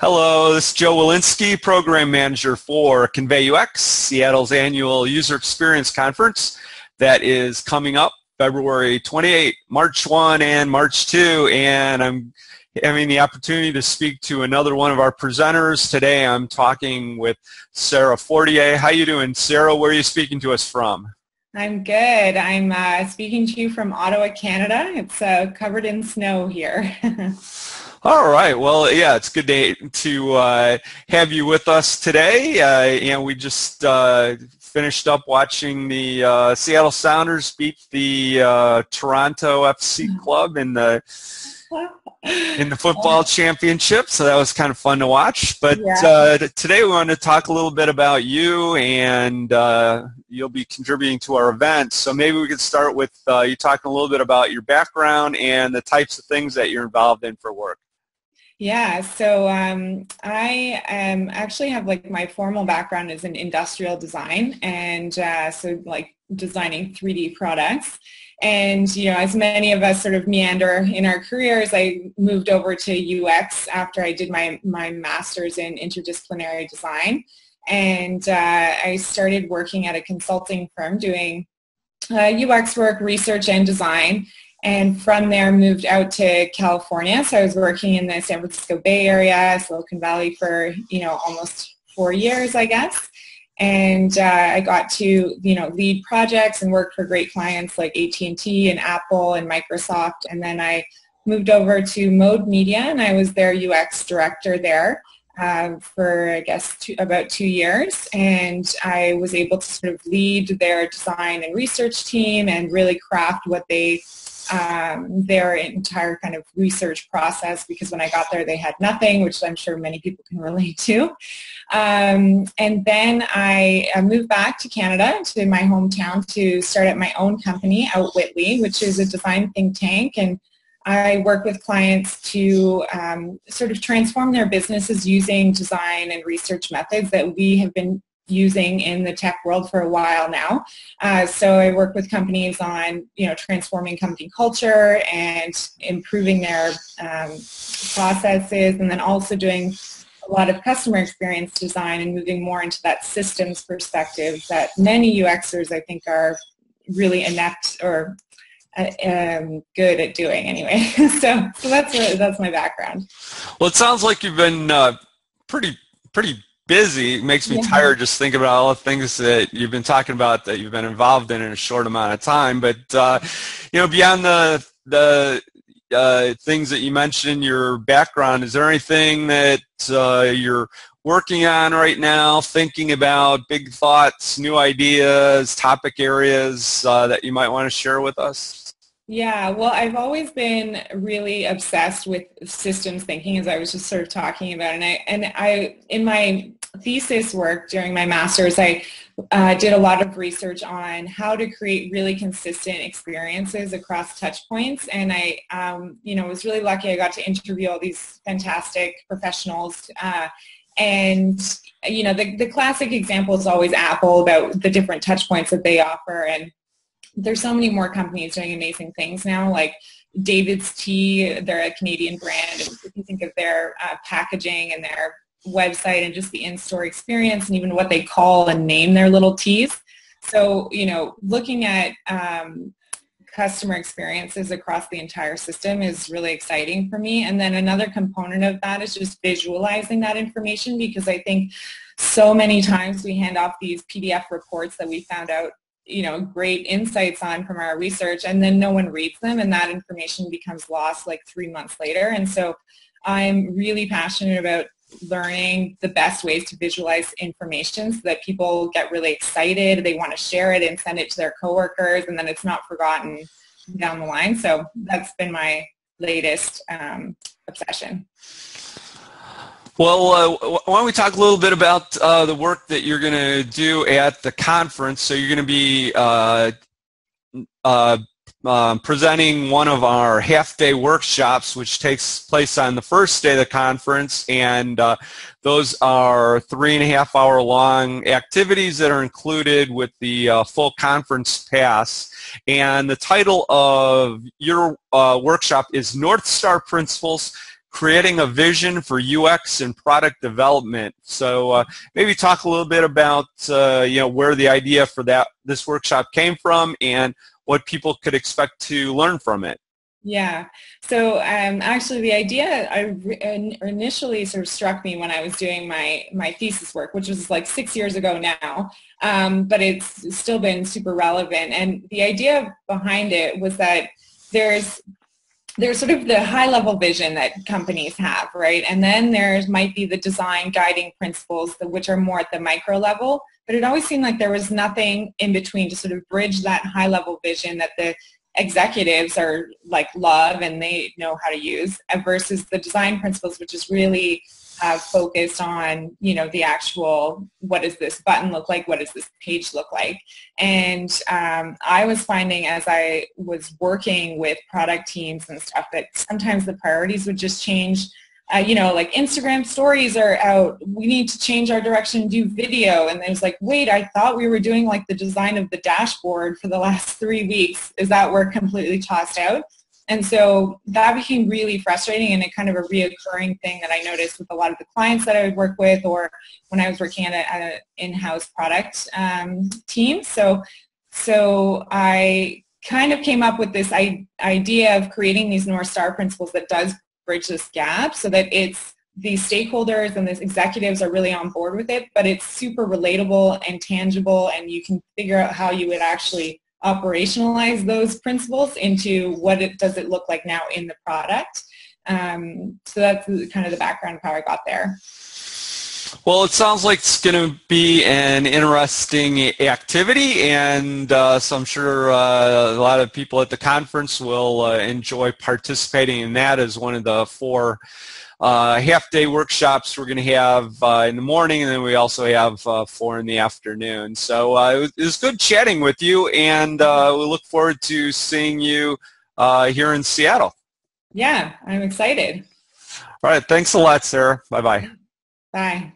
Hello, this is Joe Welinske, Program Manager for Convey UX, Seattle's annual user experience conference that is coming up February 28, March 1, and March 2. And I'm having the opportunity to speak to another one of our presenters. Today I'm talking with Sara Fortier. How you doing, Sara? Where are you speaking to us from? I'm good. I'm uh, speaking to you from Ottawa, Canada. It's uh, covered in snow here. All right. Well, yeah, it's good to, to uh, have you with us today. Uh, and we just uh, finished up watching the uh, Seattle Sounders beat the uh, Toronto FC. Club in the in the football championship, so that was kind of fun to watch. But yeah. uh, today we want to talk a little bit about you, and uh, you'll be contributing to our event. So maybe we could start with uh, you talking a little bit about your background and the types of things that you're involved in for work. Yeah, so um, I um, actually have like my formal background is in industrial design, and uh, so like designing 3D products. And, you know, as many of us sort of meander in our careers, I moved over to UX after I did my, my master's in interdisciplinary design. And uh, I started working at a consulting firm doing uh, UX work, research, and design. And from there moved out to California. So I was working in the San Francisco Bay Area, Silicon Valley for, you know, almost four years, I guess. And uh, I got to you know lead projects and work for great clients like AT&T and Apple and Microsoft. And then I moved over to Mode Media and I was their UX director there uh, for I guess two, about two years. And I was able to sort of lead their design and research team and really craft what they um, their entire kind of research process because when I got there they had nothing, which I'm sure many people can relate to. Um, and then I moved back to Canada, to my hometown, to start up my own company, Outwitly, which is a design think tank. And I work with clients to um, sort of transform their businesses using design and research methods that we have been using in the tech world for a while now. Uh, so I work with companies on, you know, transforming company culture and improving their um, processes and then also doing a lot of customer experience design and moving more into that systems perspective that many UXers I think are really inept or uh, um, good at doing anyway. so, so that's that's my background. Well, it sounds like you've been uh, pretty pretty busy. It makes me yeah. tired just thinking about all the things that you've been talking about that you've been involved in in a short amount of time. But uh, you know, beyond the the uh, things that you mentioned your background, is there anything that uh, you're working on right now, thinking about, big thoughts, new ideas, topic areas uh, that you might want to share with us? Yeah, well, I've always been really obsessed with systems thinking, as I was just sort of talking about, and I and I in my thesis work during my master's, I uh, did a lot of research on how to create really consistent experiences across touch points, and I, um, you know, was really lucky. I got to interview all these fantastic professionals. Uh, and you know the, the classic example is always apple about the different touch points that they offer and there's so many more companies doing amazing things now, like David's Tea, they're a Canadian brand. If you think of their uh, packaging and their website and just the in-store experience and even what they call and name their little teas. So, you know, looking at um, customer experiences across the entire system is really exciting for me. And then another component of that is just visualizing that information because I think so many times we hand off these PDF reports that we found out you know great insights on from our research and then no one reads them and that information becomes lost like three months later. And so i'm really passionate about learning the best ways to visualize information so that people get really excited they want to share it and send it to their coworkers and then it's not forgotten down the line. So that's been my latest um, obsession well, uh, why don't we talk a little bit about uh, the work that you're going to do at the conference? So you're going to be uh, uh um, presenting one of our half-day workshops, which takes place on the first day of the conference, and uh, those are three and a half hour long activities that are included with the uh, full conference pass. And the title of your workshop is North Star Principles creating a vision for UX and product development. So uh, maybe talk a little bit about uh, you know where the idea for that this workshop came from and what people could expect to learn from it. Yeah. So um, actually, the idea I initially sort of struck me when I was doing my my thesis work, which was like six years ago now, um, but it's still been super relevant. And the idea behind it was that there's there's sort of the high level vision that companies have, right? And then there might be the design guiding principles, which are more at the micro level. But it always seemed like there was nothing in between to sort of bridge that high level vision that the executives are like love and they know how to use versus the design principles which is really uh, focused on you know the actual what does this button look like what does this page look like and um, i was finding as i was working with product teams and stuff that sometimes the priorities would just change uh, you know, like Instagram stories are out. We need to change our direction do video. And there's like, wait, I thought we were doing like the design of the dashboard for the last three weeks. Is that work completely tossed out? And so that became really frustrating and a kind of a reoccurring thing that I noticed with a lot of the clients that I would work with or when I was working at an in-house product um, team. So, so I kind of came up with this idea of creating these North Star principles that does bridge this gap so that it's the stakeholders and the executives are really on board with it, but it's super relatable and tangible and you can figure out how you would actually operationalize those principles into what it does it look like now in the product. Um, so that's kind of the background of how I got there. Well, it sounds like it's going to be an interesting activity, and uh, so I'm sure uh, a lot of people at the conference will uh, enjoy participating in that as one of the four uh, half-day workshops we're going to have uh, in the morning, and then we also have uh, four in the afternoon. So it was, it, was, good chatting with you, and we look forward to seeing you here in Seattle. Yeah, I'm excited. All right, thanks a lot, Sara. Bye-bye. Bye.